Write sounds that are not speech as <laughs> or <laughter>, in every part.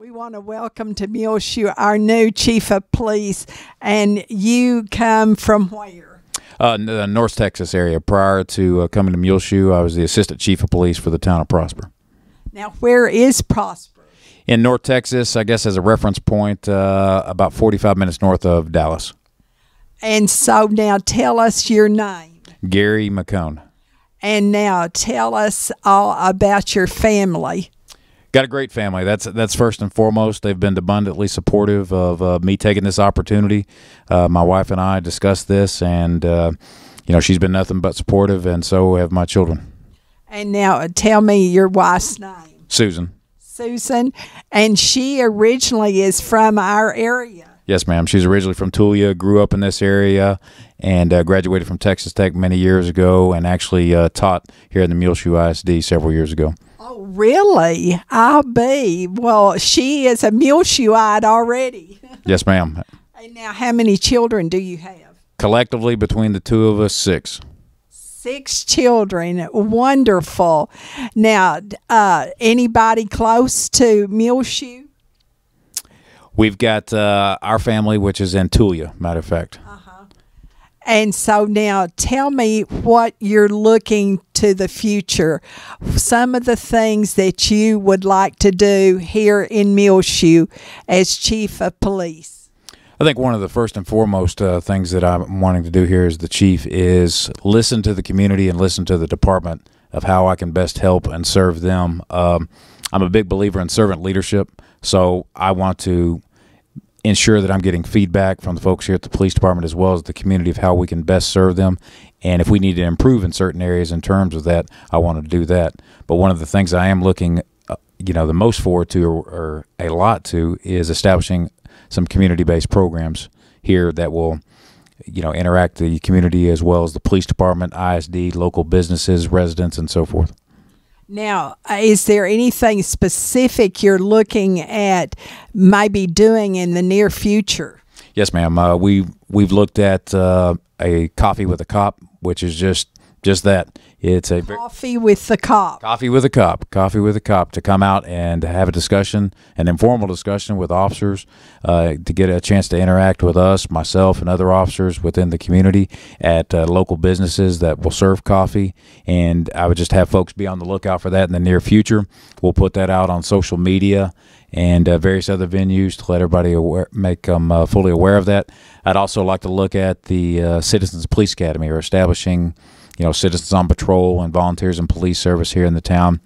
We want to welcome to Muleshoe our new chief of police, and you come from where? Uh, the North Texas area. Prior to uh, coming to Muleshoe, I was the assistant chief of police for the town of Prosper. Now, where is Prosper? In North Texas, I guess as a reference point, uh, about 45 minutes north of Dallas. And so now tell us your name. Gary McHone. And now tell us all about your family. Got a great family. That's that's first and foremost. They've been abundantly supportive of uh, me taking this opportunity. Uh, my wife and I discussed this, and uh, you know she's been nothing but supportive, and so have my children. And now uh, tell me your wife's name. Susan. Susan, and she originally is from our area. Yes, ma'am. She's originally from Tulia, grew up in this area, and uh, graduated from Texas Tech many years ago, and actually uh, taught here in the Muleshoe ISD several years ago. Oh, really? I'll be. Well, she is a Muleshoeite already. <laughs> Yes, ma'am. and now, how many children do you have? Collectively, between the two of us, six. Six children. Wonderful. Now, uh, anybody close to Muleshoe? We've got uh, our family, which is in Tulia, matter of fact. And so now tell me what you're looking to the future. Some of the things that you would like to do here in Muleshoe as chief of police. I think one of the first and foremost uh, things that I'm wanting to do here as the chief is listen to the community and listen to the department of how I can best help and serve them. Um, I'm a big believer in servant leadership, so I want to ensure that I'm getting feedback from the folks here at the police department as well as the community of how we can best serve them. And if we need to improve in certain areas in terms of that, I want to do that. But one of the things I am looking, uh, you know, the most forward to or, or a lot to is establishing some community-based programs here that will, you know, interact the community as well as the police department, ISD, local businesses, residents, and so forth. Now, uh, is there anything specific you're looking at maybe doing in the near future? Yes, ma'am. Uh, we we've looked at uh, a coffee with a cop, which is just just that. It's a Coffee with the cop. coffee with a cop, coffee with a cop to come out and have a discussion, an informal discussion with officers, uh, to get a chance to interact with us, myself, and other officers within the community at uh, local businesses that will serve coffee. And I would just have folks be on the lookout for that in the near future. We'll put that out on social media and uh, various other venues to let everybody aware, make them uh, fully aware of that. I'd also like to look at the uh, Citizens Police Academy or establishing, you know, citizens on patrol and volunteers in police service here in the town.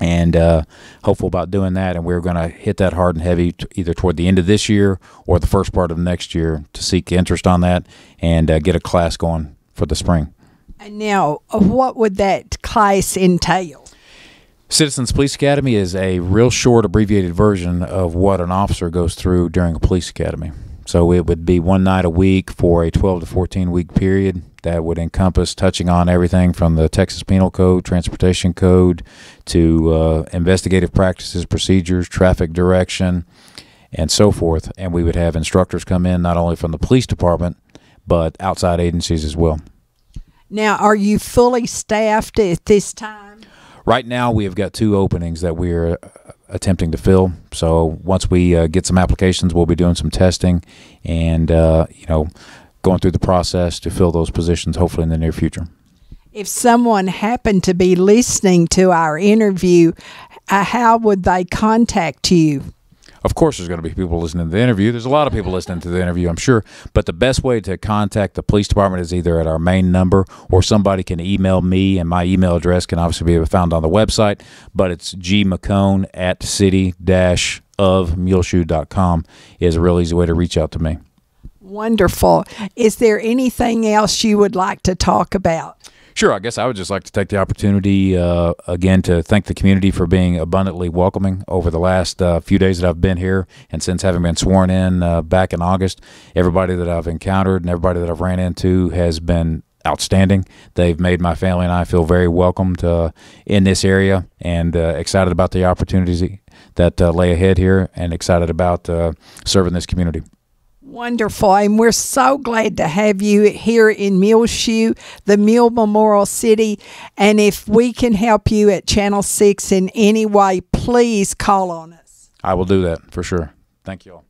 And uh, hopeful about doing that, and we're going to hit that hard and heavy t- either toward the end of this year or the first part of next year to seek interest on that and uh, get a class going for the spring. And now, uh, what would that class entail? Citizens Police Academy is a real short, abbreviated version of what an officer goes through during a police academy. So it would be one night a week for a 12 to 14 week period that would encompass touching on everything from the Texas Penal Code, Transportation Code, to uh, investigative practices, procedures, traffic direction, and so forth. And we would have instructors come in not only from the police department, but outside agencies as well. Now, are you fully staffed at this time? Right now, we have got two openings that we're uh, attempting to fill. So once we uh, get some applications, we'll be doing some testing and, uh, you know, going through the process to fill those positions hopefully in the near future. If someone happened to be listening to our interview, uh, how would they contact you? Of course, there's going to be people listening to the interview. There's a lot of people listening to the interview, I'm sure. But the best way to contact the police department is either at our main number or somebody can email me, and my email address can obviously be found on the website. But it's gmchone at city of muleshoe.com is a real easy way to reach out to me. Wonderful. Is there anything else you would like to talk about? Sure. I guess I would just like to take the opportunity uh, again to thank the community for being abundantly welcoming over the last uh, few days that I've been here and since having been sworn in uh, back in August. Everybody that I've encountered and everybody that I've ran into has been outstanding. They've made my family and I feel very welcomed uh, in this area and uh, excited about the opportunities that uh, lay ahead here and excited about serving this community. Wonderful. And we're so glad to have you here in Muleshoe, the Mule Memorial City. And if we can help you at Channel 6 in any way, please call on us. I will do that for sure. Thank you all.